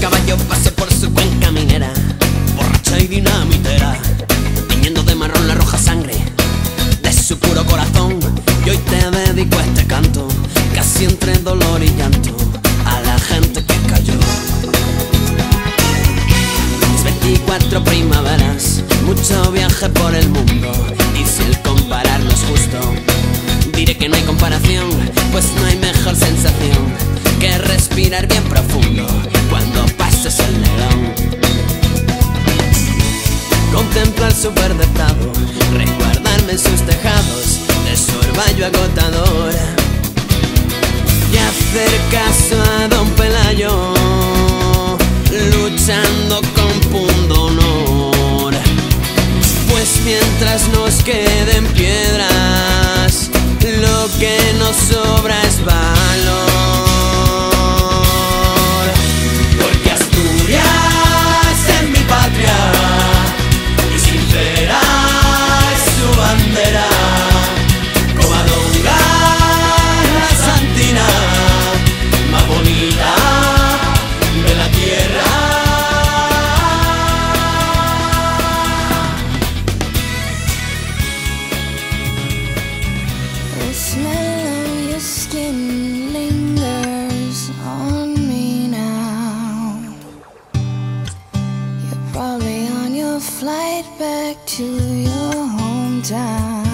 caballo pase por su cuenca minera, borracha y dinamitera, tiñendo de marrón la roja sangre de su puro corazón. Y hoy te dedico este canto, casi entre dolor y llanto, a la gente que cayó. Mis 24 primaveras, mucho viaje por el mundo, y si el compararlo es justo, diré que no hay comparación, pues no hay mejor sensación que respirar bien profundo Contemplar su verde prado, resguardarme en sus tejados de su orvallo agotador y hacer caso a Don Pelayo, luchando con pundonor. Pues mientras nos queden probably on your flight back to your hometown.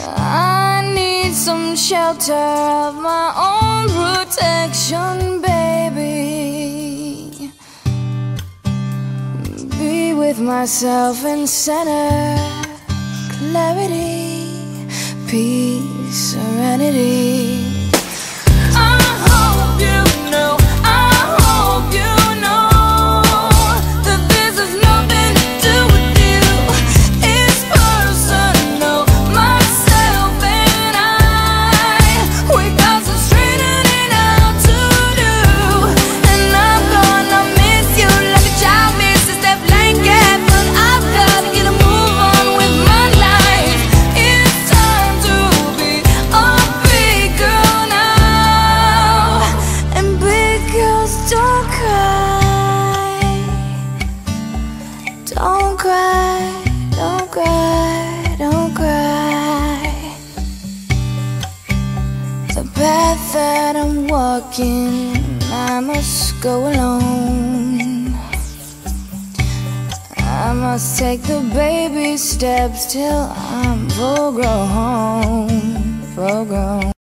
I need some shelter of my own protection, baby. Be with myself and center clarity, peace, serenity. Don't cry, don't cry, don't cry. The path that I'm walking, I must go alone. I must take the baby steps till I'm full grown, full grown.